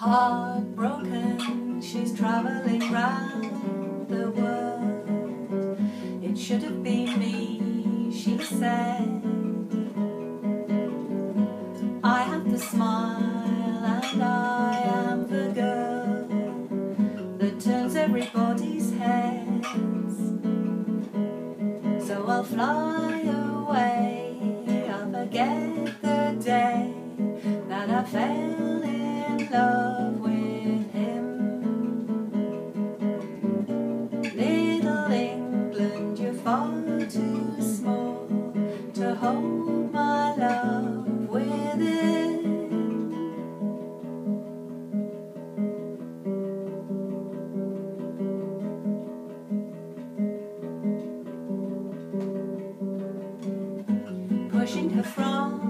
Heartbroken, she's traveling round the world. It should have been me, she said. I have the smile and I am the girl that turns everybody's heads. So I'll fly away, I'll forget the day that I fell love with him. Little England, you're far too small to hold my love within. Pushing her from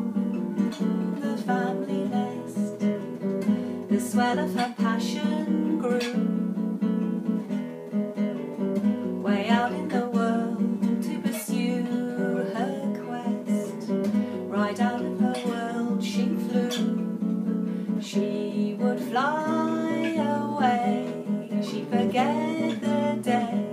swell of her passion grew. Way out in the world to pursue her quest, right out of her world she flew. She would fly away, she'd forget the day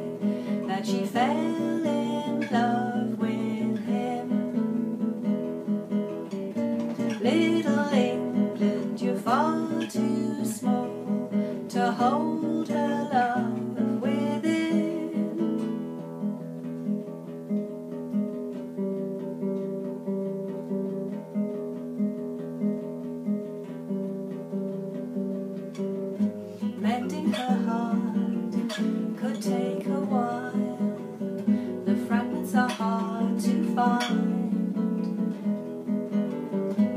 hold her love within. Mending her heart could take a while. The fragments are hard to find.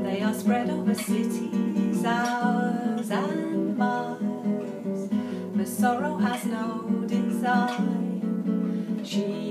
They are spread over cities, hours and sorrow has no design. She